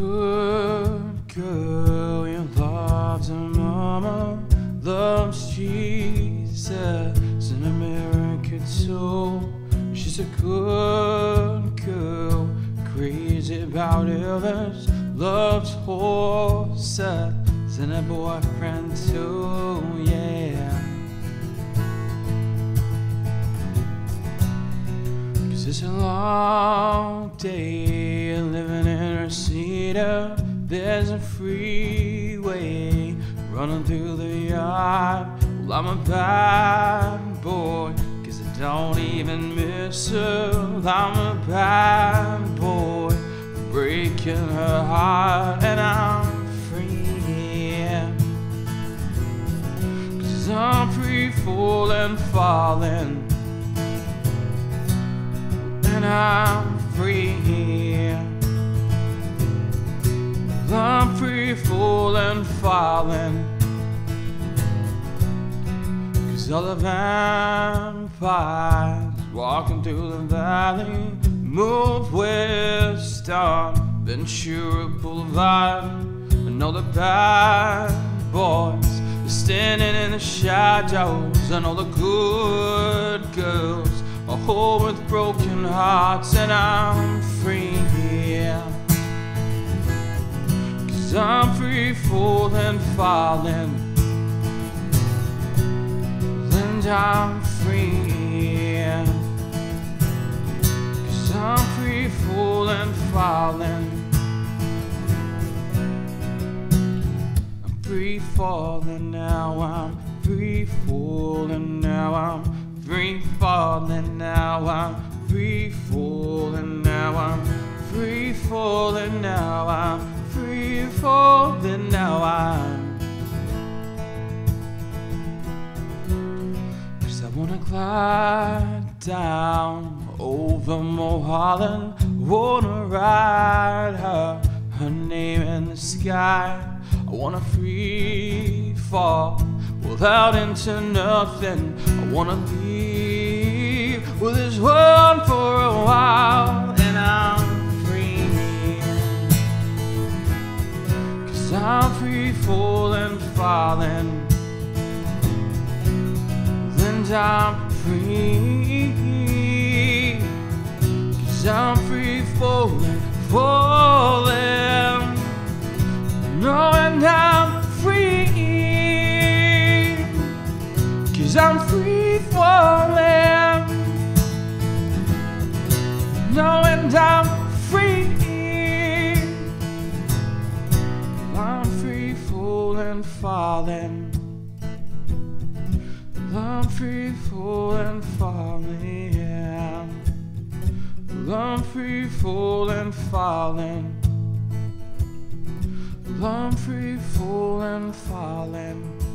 good girl, you love her mama, loves Jesus, an American soul. She's a good girl, crazy about Elvis, loves horses, and a boyfriend too. It's a long day living in Reseda. There's a freeway running through the yard. Well, I'm a bad boy, cause I don't even miss her. I'm a bad boy, breaking her heart, and I'm free. Cause I'm free falling, falling I'm free. here. I'm free falling, falling. Cause all the vampires walking through the valley move west on Ventura Boulevard. And all the bad boys are standing in the shadows, and all the good girls are with broken hearts, and I'm free. Cause I'm free falling, falling, and I'm free. Cause I'm free falling, falling. I'm free falling now, I'm free falling now, I'm free falling falling now, I'm free falling now, I'm. Cause I wanna glide down over Mulholland, wanna ride her, her name in the sky. I wanna free fall without into nothing. I wanna leave with this one for a while, free falling, falling. And I'm free. Cause I'm free falling, falling. No, and I'm free. Cause I'm free falling. No, and I'm I'm free falling, falling. I'm free falling, falling. I'm free falling, falling.